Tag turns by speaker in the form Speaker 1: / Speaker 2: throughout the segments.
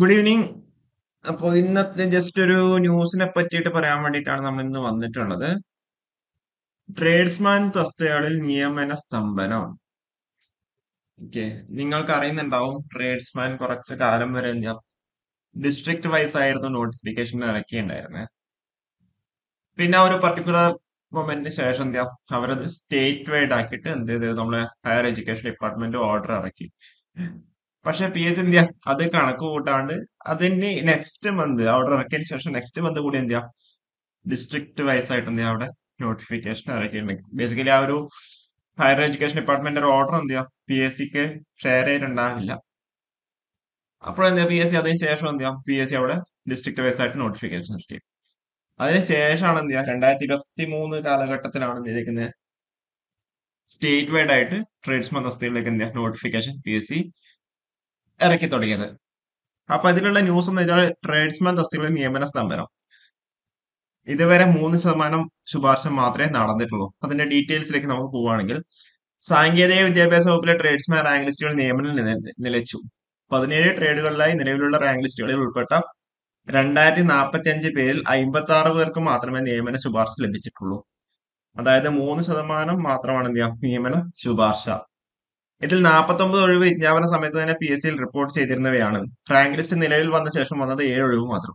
Speaker 1: Good evening അപ്പൊ ഇന്നത്തെ just ഒരു ന്യൂസിനെ പറ്റിയിട്ട് പറയാൻ വേണ്ടിയിട്ടാണ് നമ്മൾ ഇന്ന് വന്നിട്ടുള്ളത്. ട്രേഡ്സ്മാൻ തസ്തികകളിൽ നിയമന സ്തംഭനം. ഓക്കെ നിങ്ങൾക്ക് അറിയുന്നുണ്ടാവും ട്രേഡ്സ്മാൻ കുറച്ച് കാലം വരെ ഡിസ്ട്രിക്ട് വൈസ് ആയിരുന്നു നോട്ടിഫിക്കേഷൻ ഇറക്കിയിട്ടുണ്ടായിരുന്നത് പിന്നെ ഒരു പർട്ടിക്കുലർ മൊമെന്റിന് ശേഷം എന്താ അവരത് സ്റ്റേറ്റ് വൈഡ് ആക്കിയിട്ട് എന്ത് ചെയ്തു? നമ്മളെ ഹയർ എഡ്യൂക്കേഷൻ ഡിപ്പാർട്ട്മെന്റ് ഓർഡർ ഇറക്കി. പക്ഷെ പി എസ് എന്ത് അത് കണക്ക് കൂട്ടാണ്ട് അതിന് നെക്സ്റ്റ് മന്ത് അവിടെ ഇറക്കിയതിന് ശേഷം നെക്സ്റ്റ് മന്ത് കൂടി എന്ത് ഡിസ്ട്രിക്ട് വൈസ് ആയിട്ട് എന്ത് അവിടെ നോട്ടിഫിക്കേഷൻ ഇറക്കിയിട്ടുണ്ട് ബേസിക്കലി ആ ഒരു ഹയർ എഡ്യൂക്കേഷൻ ഡിപ്പാർട്ട്മെന്റ് ഓർഡർ എന്ത് പി എസ് സിക്ക് ഷെയർ ചെയ്തിട്ടുണ്ടാവില്ല. അപ്പോഴെന്താ പി എസ് സി അതിന് ശേഷം എന്ത് പി എസ് സി അവിടെ ഡിസ്ട്രിക്ട് വൈസ് ആയിട്ട് നോട്ടിഫിക്കേഷൻ ഇറക്കി. അതിന് ശേഷമാണ് എന്ത് ചെയ്യുക രണ്ടായിരത്തി ഇരുപത്തി മൂന്ന് കാലഘട്ടത്തിലാണ് എന്തിരിക്കുന്നത് സ്റ്റേറ്റ് വൈഡ് ആയിട്ട് ട്രേഡ്സ് തസ്തികളിലേക്ക് എന്ത് നോട്ടിഫിക്കേഷൻ പി എസ് സി ഇറക്കി തുടങ്ങിയത്. അപ്പൊ അതിലുള്ള ന്യൂസ് എന്ന് വെച്ചാൽ ട്രേഡ്സ്മാൻ തസ്തികളിൽ നിയമന സ്തംഭനം. ഇതുവരെ മൂന്ന് ശതമാനം ശുപാർശ മാത്രമേ നടന്നിട്ടുള്ളൂ. അതിന്റെ ഡീറ്റെയിൽസിലേക്ക് നമുക്ക് പോവുകയാണെങ്കിൽ സാങ്കേതിക വിദ്യാഭ്യാസ വകുപ്പിലെ ട്രേഡ്സ്മാൻ റാങ്ക് ലിസ്റ്റുകൾ നിയമനം നിലച്ചു. പതിനേഴ് ട്രേഡുകളിലായി നിലവിലുള്ള റാങ്ക് ലിസ്റ്റുകളിൽ ഉൾപ്പെട്ട രണ്ടായിരത്തി നാൽപ്പത്തി അഞ്ച് പേരിൽ അമ്പത്തി ആറ് പേർക്ക് മാത്രമേ നിയമന ശുപാർശ ലഭിച്ചിട്ടുള്ളൂ. അതായത് മൂന്ന് ശതമാനം മാത്രമാണ് നിയമന ശുപാർശ. ഇതിൽ നാൽപ്പത്തൊമ്പത് ഒഴിവ് വിജ്ഞാപന സമയത്ത് തന്നെ പി എസ് സിയിൽ റിപ്പോർട്ട് ചെയ്തിരുന്നവയാണ്. റാങ്ക് ലിസ്റ്റ് നിലവിൽ വന്ന ശേഷം വന്നത് ഏഴ് ഒഴിവ് മാത്രം.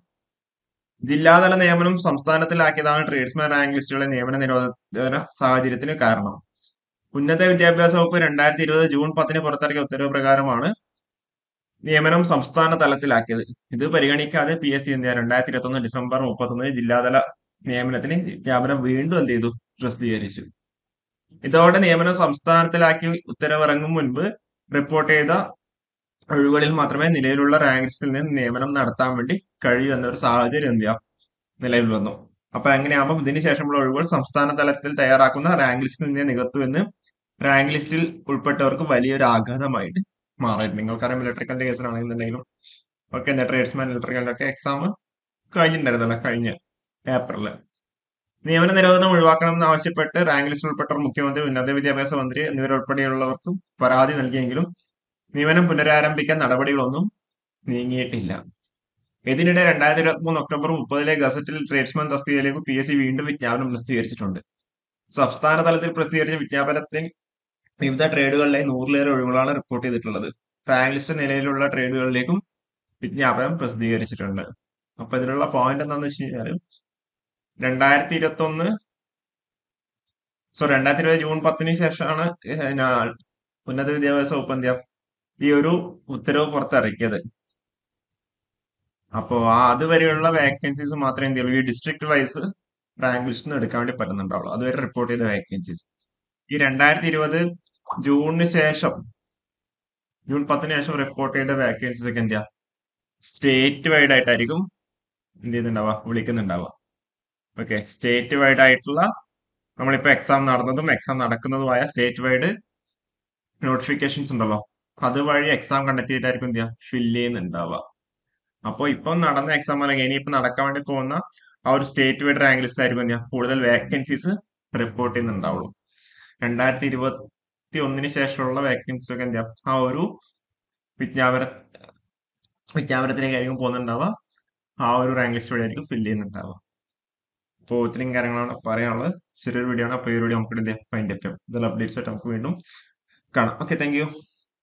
Speaker 1: ജില്ലാതല നിയമനം സംസ്ഥാനത്തിലാക്കിയതാണ് ട്രേഡ്സ്മാൻ റാങ്ക് ലിസ്റ്റുകളെ നിയമന നിരോധന സാഹചര്യത്തിന് കാരണം. ഉന്നത വിദ്യാഭ്യാസ വകുപ്പ് രണ്ടായിരത്തി ഇരുപത് ജൂൺ പത്തിന് പുറത്തിറക്കിയ ഉത്തരവ് പ്രകാരമാണ് നിയമനം സംസ്ഥാന തലത്തിലാക്കിയത്. ഇത് പരിഗണിക്കാതെ പി എസ് സി എന്ത് രണ്ടായിരത്തി ഇരുപത്തി ഒന്ന് ഡിസംബർ മുപ്പത്തൊന്നിന് ജില്ലാതല നിയമനത്തിന് വിജ്ഞാപനം വീണ്ടും എന്ത് ചെയ്തു? പ്രസിദ്ധീകരിച്ചു. ഇതോടെ നിയമനം സംസ്ഥാനത്തിലാക്കി ഉത്തരവിറങ്ങും മുൻപ് റിപ്പോർട്ട് ചെയ്ത ഒഴിവുകളിൽ മാത്രമേ നിലവിലുള്ള റാങ്ക് ലിസ്റ്റിൽ നിന്ന് നിയമനം നടത്താൻ വേണ്ടി കഴിയൂ എന്നൊരു സാഹചര്യം എന്ത് നിലവിൽ വന്നു. അപ്പൊ അങ്ങനെയാകുമ്പോൾ ഇതിന് ശേഷമുള്ള ഒഴിവുകൾ സംസ്ഥാന തലത്തിൽ തയ്യാറാക്കുന്ന റാങ്ക് ലിസ്റ്റിൽ നിന്ന് നികത്തുമെന്ന് റാങ്ക് ലിസ്റ്റിൽ ഉൾപ്പെട്ടവർക്ക് വലിയൊരു ആഘാതമായിട്ട് മാറിയിട്ടുണ്ട്. നിങ്ങൾക്കറിയാം ഇലക്ട്രിക്കലിന്റെ കേസിലാണെന്നുണ്ടെങ്കിലും ഒക്കെ എന്താ ട്രേഡ്സ്മാൻ ഇലക്ട്രിക്കലിന്റെ ഒക്കെ എക്സാം കഴിഞ്ഞിട്ടുണ്ടായിരുന്നല്ലോ കഴിഞ്ഞ ഏപ്രിൽ നിയമന നിരോധനം ഒഴിവാക്കണമെന്ന് ആവശ്യപ്പെട്ട് റാങ്ക് ലിസ്റ്റിൽ ഉൾപ്പെട്ട മുഖ്യമന്ത്രി ഉന്നത വിദ്യാഭ്യാസ മന്ത്രി എന്നിവരുൾപ്പെടെയുള്ളവർക്കും പരാതി നൽകിയെങ്കിലും നിയമനം പുനരാരംഭിക്കാൻ നടപടികളൊന്നും നീങ്ങിയിട്ടില്ല. ഇതിനിടെ രണ്ടായിരത്തി ഇരുപത്തി മൂന്ന് ഒക്ടോബർ മുപ്പതിലെ ഗസറ്റിൽ ട്രേഡ്സ്മാൻ തസ്തികയിലേക്ക് പി എസ് സി വീണ്ടും വിജ്ഞാപനം പ്രസിദ്ധീകരിച്ചിട്ടുണ്ട്. സംസ്ഥാന തലത്തിൽ പ്രസിദ്ധീകരിച്ച വിജ്ഞാപനത്തിൽ വിവിധ ട്രേഡുകളിലെ നൂറിലേറെ ഒഴിവുകളാണ് റിപ്പോർട്ട് ചെയ്തിട്ടുള്ളത്. റാങ്ക് ലിസ്റ്റ് നിലയിലുള്ള ട്രേഡുകളിലേക്കും വിജ്ഞാപനം പ്രസിദ്ധീകരിച്ചിട്ടുണ്ട്. അപ്പൊ ഇതിനുള്ള പോയിന്റ് എന്താണെന്ന് വെച്ച് കഴിഞ്ഞാൽ രണ്ടായിരത്തി ഇരുപത്തി ഒന്ന് സോ രണ്ടായിരത്തി ഇരുപത് ജൂൺ പത്തിന് ശേഷമാണ് ഉന്നത വിദ്യാഭ്യാസ വകുപ്പ് എന്ത് ഈ ഒരു ഉത്തരവ് പുറത്തിറക്കിയത്. അപ്പോ അതുവരെയുള്ള വേക്കൻസീസ് മാത്രമേ എന്ത് ചെയ്യുള്ളൂ? ഈ ഡിസ്ട്രിക്ട് വൈസ് റാങ്ക് ലിസ്റ്റ് എടുക്കാൻ വേണ്ടി പറ്റുന്നുണ്ടാവുള്ളൂ. അതുവരെ റിപ്പോർട്ട് ചെയ്ത വേക്കൻസീസ് ഈ രണ്ടായിരത്തി ഇരുപത് ജൂണിന് ശേഷം ജൂൺ പത്തിന് ശേഷം റിപ്പോർട്ട് ചെയ്ത വേക്കൻസീസ് ഒക്കെ എന്താ സ്റ്റേറ്റ് വൈഡ് ആയിട്ടായിരിക്കും എന്ത് ചെയ്യുന്നുണ്ടാവുക? വിളിക്കുന്നുണ്ടാവുക. ഓക്കെ സ്റ്റേറ്റ് വൈഡ് ആയിട്ടുള്ള നമ്മളിപ്പോ എക്സാം നടന്നതും എക്സാം നടക്കുന്നതുമായ സ്റ്റേറ്റ് വൈഡ് നോട്ടിഫിക്കേഷൻസ് ഉണ്ടല്ലോ. അതുവഴി എക്സാം കണ്ടക്ട് ചെയ്തിട്ടായിരിക്കും എന്ത് ചെയ്യുക? ഫില്ല് ചെയ്യുന്നുണ്ടാവുക. അപ്പോൾ ഇപ്പം നടന്ന എക്സാം അല്ലെങ്കിൽ ഇനിയിപ്പോ നടക്കാൻ വേണ്ടി പോകുന്ന ആ ഒരു സ്റ്റേറ്റ് വൈഡ് റാങ്ക് ലിസ്റ്റ് ആയിരിക്കും എന്ത് ചെയ്യുക? കൂടുതൽ വേക്കൻസീസ് റിപ്പോർട്ട് ചെയ്യുന്നുണ്ടാവുള്ളൂ. രണ്ടായിരത്തി ഇരുപത്തി ഒന്നിന് ശേഷമുള്ള വേക്കൻസി ഒക്കെ എന്ത് ചെയ്യുക? ആ ഒരു വിജ്ഞാപന വിജ്ഞാപനത്തിലേക്കായിരിക്കും പോകുന്നുണ്ടാവുക. ആ ഒരു റാങ്ക് ലിസ്റ്റ് വഴി ആയിരിക്കും ഫില്ല് ചെയ്യുന്നുണ്ടാവുക. അപ്പോൾ ഇത്രയും കാര്യങ്ങളാണ് പറയാനുള്ളത്. ചെറിയൊരു വീഡിയോ ആണ്. അപ്പോൾ ഈ വീഡിയോ നമുക്ക് ഫൈൻഡ് എഫ് ഇതിൽ അപ്ഡേറ്റ്സ് ആയിട്ട് നമുക്ക് വീണ്ടും കാണാം. Okay thank